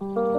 you